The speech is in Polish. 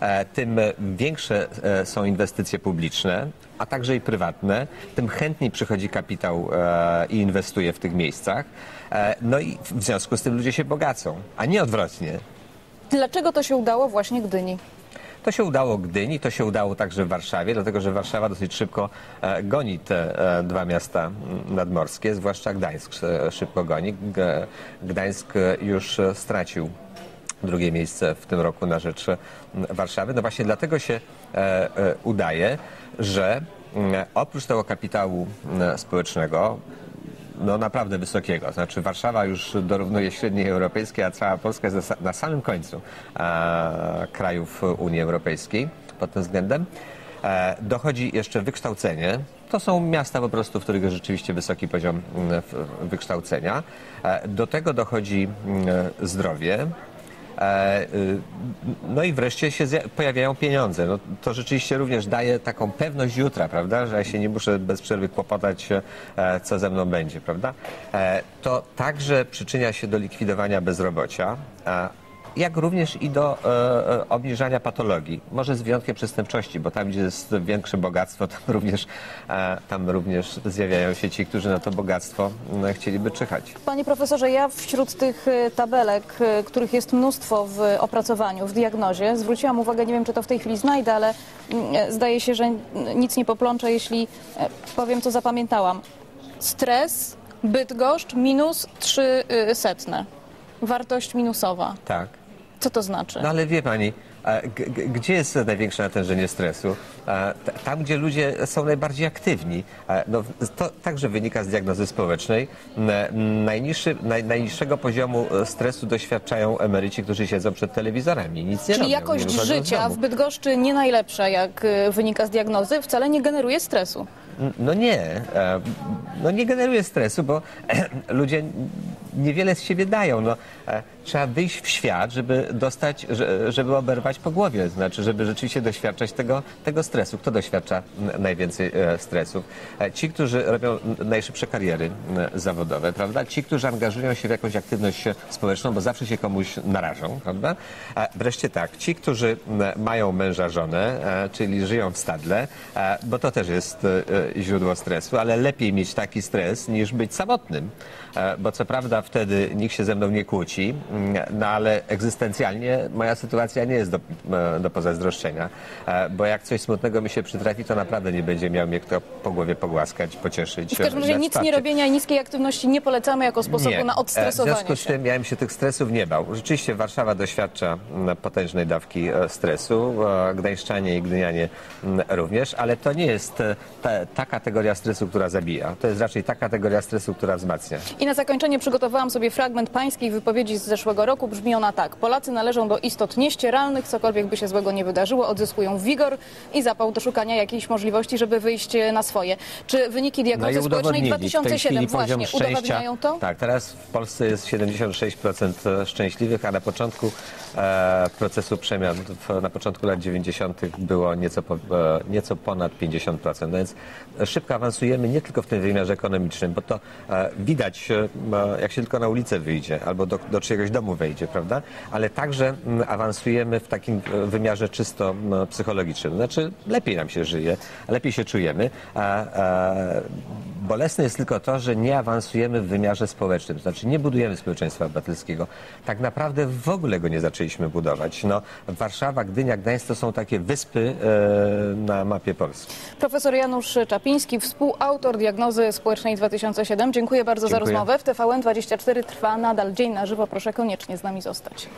e, tym większe e, są inwestycje publiczne, a także i prywatne, tym chętniej przychodzi kapitał e, i inwestuje w tych miejscach. No i w związku z tym ludzie się bogacą, a nie odwrotnie. Dlaczego to się udało właśnie Gdyni? To się udało Gdyni, to się udało także w Warszawie, dlatego że Warszawa dosyć szybko goni te dwa miasta nadmorskie, zwłaszcza Gdańsk szybko goni. Gdańsk już stracił drugie miejsce w tym roku na rzecz Warszawy. No właśnie dlatego się e, e, udaje, że oprócz tego kapitału społecznego no naprawdę wysokiego. Znaczy Warszawa już dorównuje średniej europejskiej, a cała Polska jest na, sa- na samym końcu krajów Unii Europejskiej pod tym względem. E, dochodzi jeszcze wykształcenie. To są miasta po prostu, w których jest rzeczywiście wysoki poziom wykształcenia. Do tego dochodzi zdrowie. E, y, No i wreszcie się pojawiają pieniądze. No, to rzeczywiście również daje taką pewność jutra, prawda, że ja się nie muszę bez przerwy kłopotać, e, co ze mną będzie, prawda. E, To także przyczynia się do likwidowania bezrobocia. Jak również i do e, e, obniżania patologii. Może z wyjątkiem przestępczości, bo tam, gdzie jest większe bogactwo, tam również, e, tam również zjawiają się ci, którzy na to bogactwo chcieliby czyhać. Panie profesorze, ja wśród tych e, tabelek, e, których jest mnóstwo w opracowaniu, w diagnozie, zwróciłam uwagę, nie wiem czy to w tej chwili znajdę, ale zdaje się, że nic nie poplączę, jeśli powiem co zapamiętałam. Stres, Bydgoszcz minus trzy setne. Wartość minusowa. Tak. Co to znaczy? No ale wie pani, e, gdzie jest największe natężenie stresu? E, Tam, gdzie ludzie są najbardziej aktywni. E, No, to także wynika z diagnozy społecznej. Najniższy, naj, najniższego poziomu e, stresu doświadczają emeryci, którzy siedzą przed telewizorami. Nic nie Czyli robią, jakość nie życia w Bydgoszczy nie najlepsza, jak y, wynika z diagnozy, wcale nie generuje stresu. No nie, e, no nie generuje stresu, bo ludzie niewiele z siebie dają. No, e, trzeba wyjść w świat, żeby dostać, że- żeby oberwać po głowie, znaczy, żeby rzeczywiście doświadczać tego, tego stresu. Kto doświadcza najwięcej e, stresu? E, Ci, którzy robią najszybsze kariery zawodowe, prawda? Ci, którzy angażują się w jakąś aktywność społeczną, bo zawsze się komuś narażą, prawda? Wreszcie tak, ci, którzy mają męża, żonę, czyli żyją w stadle, bo to też jest źródło stresu, ale lepiej mieć taki stres niż być samotnym, bo co prawda wtedy nikt się ze mną nie kłóci, mm, no ale egzystencjalnie moja sytuacja nie jest do, e, do pozazdroszczenia, e, bo jak coś smutnego mi się przytrafi, to naprawdę nie będzie miał mnie kto po głowie pogłaskać, pocieszyć. W każdym razie nic nie robienia i niskiej aktywności nie polecamy jako sposobu Nie. na E, W odstresowanie związku z tym ja bym się tych stresów nie bał. Rzeczywiście Warszawa doświadcza mm, potężnej dawki stresu, gdańszczanie i gdynianie mm, również, ale to nie jest ta, ta kategoria stresu, która zabija. To jest raczej ta kategoria stresu, która wzmacnia. I na zakończenie przygotowałam sobie fragment pańskiej wypowiedzi z zeszłego roku. Brzmi ona tak. Polacy należą do istot nieścieralnych, cokolwiek by się złego nie wydarzyło, odzyskują wigor i zapał do szukania jakiejś możliwości, żeby wyjść e, na swoje. Czy wyniki No diagnozy i społecznej udowodnili. W tej 2007 chwili poziom właśnie szczęścia. udowadniają to? Tak, teraz w Polsce jest 76% szczęśliwych, a na początku e, procesu przemian, w, na początku lat 90. było nieco, po, e, nieco ponad 50%. No więc szybko awansujemy nie tylko w tym wymiarze ekonomicznym, bo to e, widać, e, jak się tylko na ulicę wyjdzie albo do, do czyjegoś domu wejdzie, prawda? Ale także m, awansujemy w takim e, wymiarze czysto psychologicznym. Znaczy lepiej nam się żyje, lepiej się czujemy. A, a, bolesne jest tylko to, że nie awansujemy w wymiarze społecznym, to znaczy nie budujemy społeczeństwa obywatelskiego. Tak naprawdę w ogóle go nie zaczęliśmy budować. No, Warszawa, Gdynia, Gdańsk to są takie wyspy e, na mapie Polski. Profesor Janusz Czapiński, współautor diagnozy społecznej 2007. Dziękuję bardzo za Dziękuję. rozmowę. W TVN24 trwa nadal dzień na żywo. Proszę koniecznie z nami zostać.